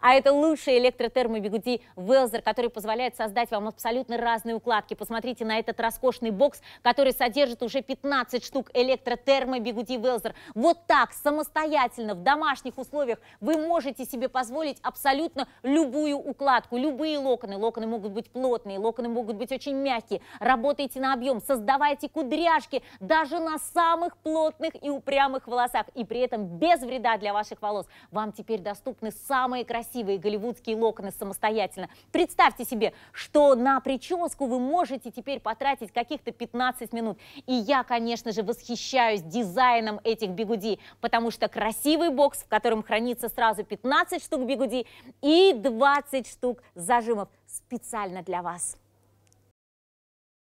А это лучший электротермобигуди Велзер, который позволяет создать вам абсолютно разные укладки. Посмотрите на этот роскошный бокс, который содержит уже 15 штук электротермобигуди Велзер. Вот так, самостоятельно, в домашних условиях вы можете себе позволить абсолютно любую укладку, любые локоны. Локоны могут быть плотные, локоны могут быть очень мягкие. Работайте на объем, создавайте кудряшки даже на самых плотных и упрямых волосах. И при этом без вреда для ваших волос. Вам теперь доступны самые красивые голливудские локоны самостоятельно. Представьте себе, что на прическу вы можете теперь потратить каких-то 15 минут. И я, конечно же, восхищаюсь дизайном этих бигуди, потому что красивый бокс, в котором хранится сразу 15 штук бигуди и 20 штук зажимов специально для вас.